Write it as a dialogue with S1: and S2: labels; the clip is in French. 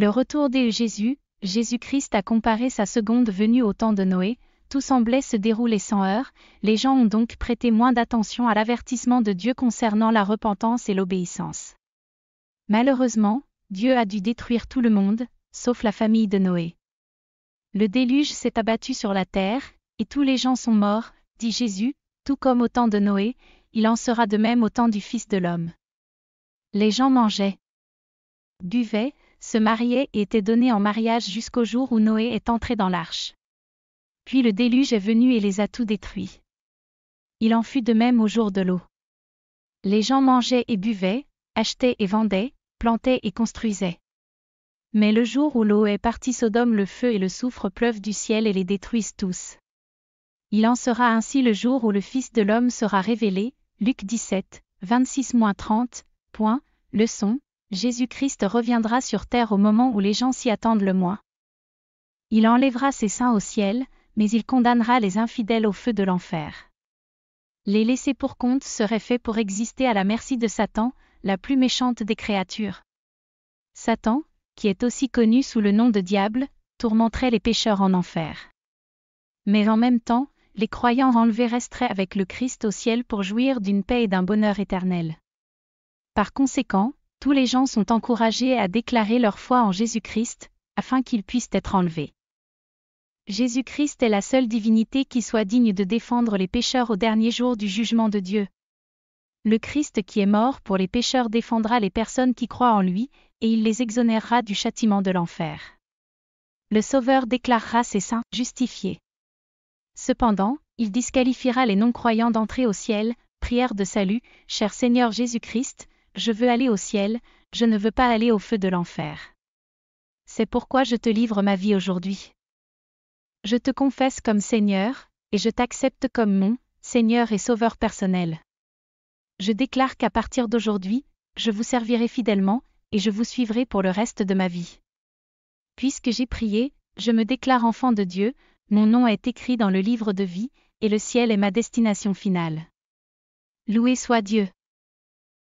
S1: Le retour de Jésus, Jésus-Christ a comparé sa seconde venue au temps de Noé, tout semblait se dérouler sans heurts, les gens ont donc prêté moins d'attention à l'avertissement de Dieu concernant la repentance et l'obéissance. Malheureusement, Dieu a dû détruire tout le monde, sauf la famille de Noé. Le déluge s'est abattu sur la terre, et tous les gens sont morts, dit Jésus, tout comme au temps de Noé, il en sera de même au temps du Fils de l'homme. Les gens mangeaient, buvaient, se mariaient et étaient donnés en mariage jusqu'au jour où Noé est entré dans l'arche. Puis le déluge est venu et les a tout détruits. Il en fut de même au jour de l'eau. Les gens mangeaient et buvaient, achetaient et vendaient, plantaient et construisaient. Mais le jour où l'eau est partie Sodome le feu et le soufre pleuvent du ciel et les détruisent tous. Il en sera ainsi le jour où le Fils de l'homme sera révélé, Luc 17, 26-30, point, leçon, Jésus-Christ reviendra sur terre au moment où les gens s'y attendent le moins. Il enlèvera ses saints au ciel, mais il condamnera les infidèles au feu de l'enfer. Les laisser pour compte seraient faits pour exister à la merci de Satan, la plus méchante des créatures. Satan, qui est aussi connu sous le nom de diable, tourmenterait les pécheurs en enfer. Mais en même temps, les croyants enlevés resteraient avec le Christ au ciel pour jouir d'une paix et d'un bonheur éternel. Par conséquent, tous les gens sont encouragés à déclarer leur foi en Jésus-Christ, afin qu'ils puissent être enlevés. Jésus-Christ est la seule divinité qui soit digne de défendre les pécheurs au dernier jour du jugement de Dieu. Le Christ qui est mort pour les pécheurs défendra les personnes qui croient en lui, et il les exonérera du châtiment de l'enfer. Le Sauveur déclarera ses saints justifiés. Cependant, il disqualifiera les non-croyants d'entrer au ciel, prière de salut, cher Seigneur Jésus-Christ, je veux aller au ciel, je ne veux pas aller au feu de l'enfer. C'est pourquoi je te livre ma vie aujourd'hui. Je te confesse comme Seigneur, et je t'accepte comme mon Seigneur et Sauveur personnel. Je déclare qu'à partir d'aujourd'hui, je vous servirai fidèlement, et je vous suivrai pour le reste de ma vie. Puisque j'ai prié, je me déclare enfant de Dieu, mon nom est écrit dans le livre de vie, et le ciel est ma destination finale. Loué soit Dieu.